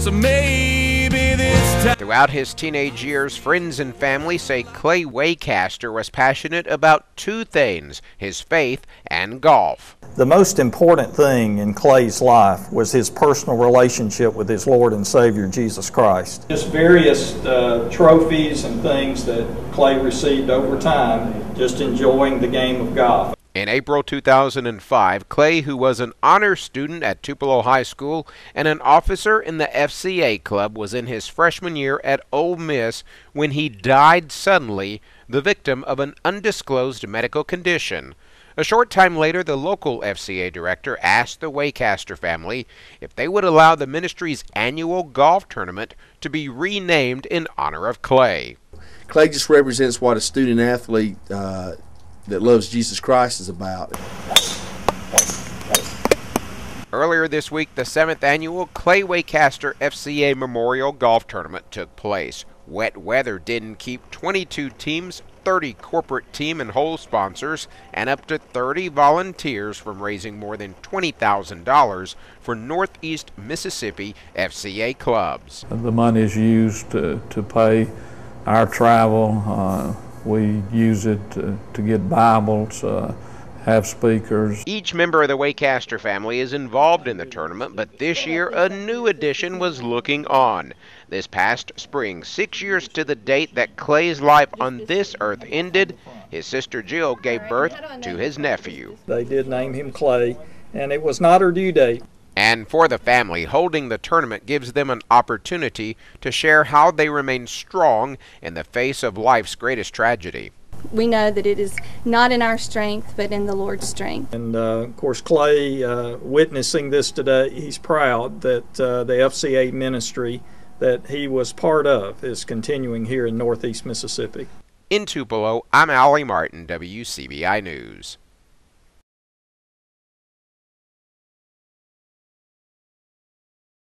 So maybe this time. Throughout his teenage years, friends and family say Clay Waycaster was passionate about two things his faith and golf. The most important thing in Clay's life was his personal relationship with his Lord and Savior Jesus Christ. Just various uh, trophies and things that Clay received over time, just enjoying the game of golf. In April 2005, Clay, who was an honor student at Tupelo High School and an officer in the FCA club, was in his freshman year at Ole Miss when he died suddenly, the victim of an undisclosed medical condition. A short time later, the local FCA director asked the Waycaster family if they would allow the ministry's annual golf tournament to be renamed in honor of Clay. Clay just represents what a student athlete uh, that loves Jesus Christ is about. Earlier this week, the seventh annual Clay Waycaster FCA Memorial Golf Tournament took place. Wet weather didn't keep 22 teams, 30 corporate team and hole sponsors, and up to 30 volunteers from raising more than $20,000 for Northeast Mississippi FCA clubs. The money is used to, to pay our travel. Uh, we use it to, to get Bibles, uh, have speakers. Each member of the Waycaster family is involved in the tournament, but this year a new addition was looking on. This past spring, six years to the date that Clay's life on this earth ended, his sister Jill gave birth to his nephew. They did name him Clay, and it was not her due date. And for the family, holding the tournament gives them an opportunity to share how they remain strong in the face of life's greatest tragedy. We know that it is not in our strength, but in the Lord's strength. And uh, of course, Clay, uh, witnessing this today, he's proud that uh, the FCA ministry that he was part of is continuing here in Northeast Mississippi. In Tupelo, I'm Allie Martin, WCBI News.